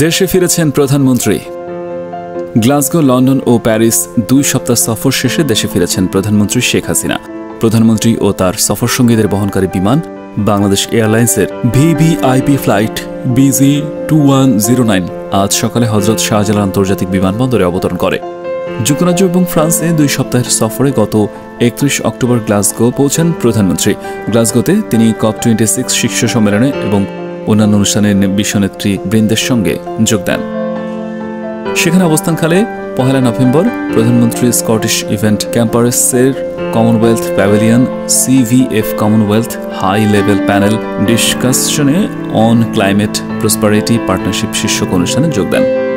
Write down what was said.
দেশে ফিরেছেন প্রধানমন্ত্রী। গ্লাসগো, লন্ডন ও প্যারিস দুই সপ্তাহ সফর শেষে দেশে ফিরেছেন প্রধানমন্ত্রী শেখ হাসিনা। প্রধানমন্ত্রী ও তার সফর সঙ্গীদের বহনকারী বিমান বাংলাদেশ এয়ারলাইন্সের VVIP flight BG two one zero nine আজ সকালে হজরত শাহজালাল আন্তর্জাতিক বিমানবন্দরে অবতরণ করে। যুক্তরাজ্য এবং ফ্রান্সে দুই সপ্তাহের সফরে গত একত্রিশ অক্টোবর গ্লাসগো পৌঁছান প্রধানমন্ত্রী। গ্লাসগোতে তিনি কপ টোয়েন্টি সিক্স শীর্ষ সম্মেলনে এবং অন্যান্য অনুষ্ঠানের বিশ্বনেত্রী বৃন্দের সঙ্গে যোগ দেন। সেখানে অবস্থানকালে পহেলা নভেম্বর প্রধানমন্ত্রী Scottish event ক্যাম্পারেসের Commonwealth pavilion CVF Commonwealth high level panel ডিসকাশনে on climate prosperity partnership শীর্ষক অনুষ্ঠানে যোগ দেন।